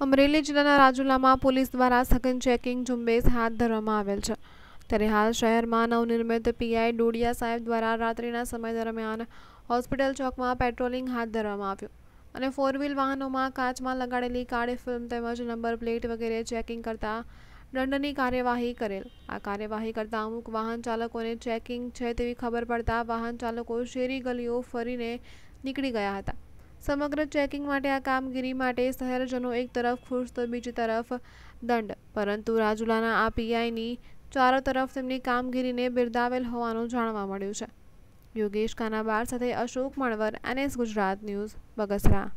અમરેલી જિલ્લાના રાજુલામાં પોલીસ દ્વારા સઘન ચેકિંગ ઝુંબેશ હાથ ધરવામાં આવેલ છે. ત્યારે હાલ શહેરમાં નવનિર્મિત પીઆઈ ડોડિયા સાહેબ દ્વારા રાત્રિના સમય દરમિયાન હોસ્પિટલ ચોકમાં પેટ્રોલિંગ હાથ ધરવામાં આવ્યું અને ફોર વ્હીલ વાહનોમાં કાચમાં લગાડેલી કાળી ફિલ્મ તેમજ નંબર પ્લેટ વગેરે ચેકિંગ કરતા દંડની કાર્યવાહી કરેલ. આ કાર્યવાહી કરતા અમુક વાહન ચાલકોને ચેકિંગ છે તેવી ખબર પડતા વાહન ચાલકો શેરી ગલીઓ ફરીને નીકળી ગયા હતા. સમગ્ર ચેકિંગ માટે આ કામગીરી માટે શહેરજનો એક તરફ ખુશ તો બીજી તરફ દંડ. પરંતુ રાજુલાના આ પીઆઈની ચારો તરફ તેમની કામગીરીને બિરદાવેલ હોવાનું જાણવા મળ્યું છે. યોગેશ કાનાબાર સાથે અશોક મણવર, એનએસ ગુજરાત ન્યૂઝ, બગસરા.